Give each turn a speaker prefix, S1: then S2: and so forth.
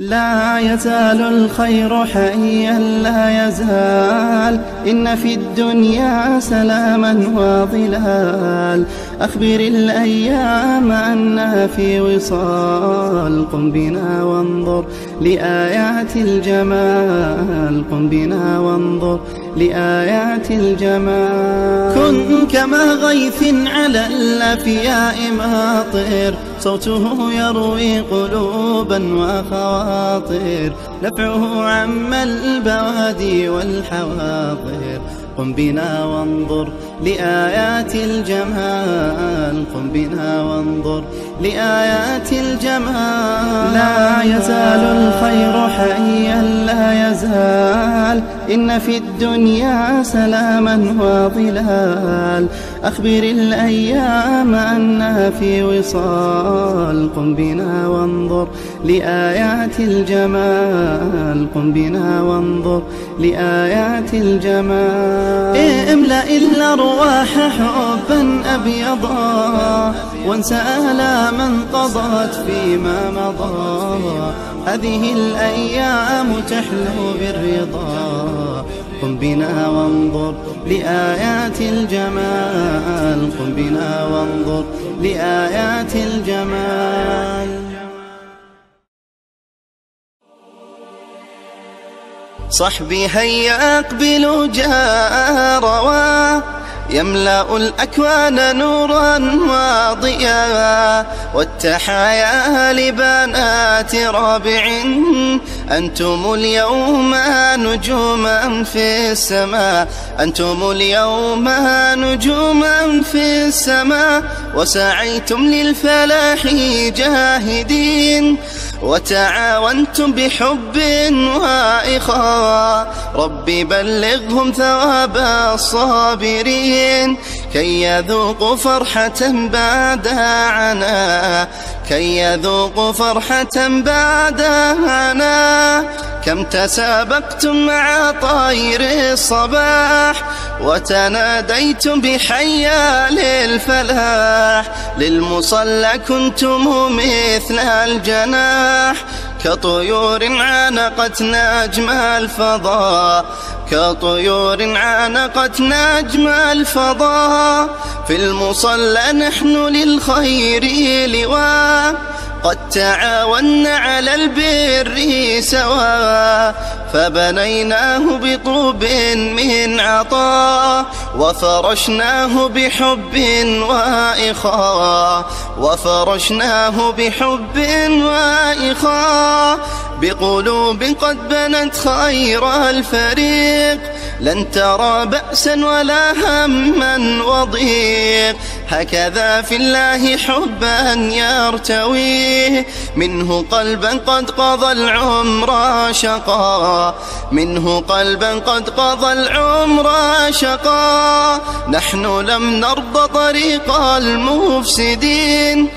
S1: لا يزال الخير حيا لا يزال. إن في الدنيا سلاما وظلال. أخبر الأيام أنها في وصال. قم بنا وانظر لآيات الجمال. قم بنا وانظر لآيات الجمال. كن كما غيث على الأفياء ماطر. صوته يروي قلوبا وخواطر نفعه عم البوادي والحواضر قم بنا وانظر لآيات الجمال. قم بنا وانظر لآيات الجمال. لا يزال إن في الدنيا سلاما وظلال أخبر الأيام أنها في وصال. قم بنا وانظر لآيات الجمال. قم بنا وانظر لآيات الجمال. املأ الأرواح حبا أبيضا. وانسى آلاما قضت فيما مضى. هذه الأيام تحلو بالرضا. قم بنا وانظر لآيات الجمال. قم بنا وانظر لآيات الجمال. صحبي هيا أقبلوا جاء روا يملأ الأكوان نورا وضياء والتحايا لبنات رابع. أنتم اليوم نجوما في السماء أنتم اليوم نجوما في السماء وسعيتم للفلاح جاهدين. وتعاونتم بحب وإخاء ربي بلغهم ثواب الصابرين. كي يذوقوا فرحة بعد عنا كي يذوقوا فرحة بعد عنا. كم تسابقتم مع طير الصباح وتناديتم بحيا للفلاح. للمصلى كنتم مثل الجناح كطيور عانقت نجم الفضاء كطيور عانقت نجم الفضاء. في المصلى نحن للخير لواء. قد تعاونا على البر سوا فبنيناه بطوب من عطاء. وفرشناه بحب وإخاء وفرشناه بحب وإخاء بقلوب قد بنت خير الفريق. لن ترى بأسا ولا هما وضيق. هكذا في الله حبا يرتويه منه قلبا قد قضى العمر شقا. منه قلبا قد قضى العمر شقا. نحن لم نرضى طريق المفسدين.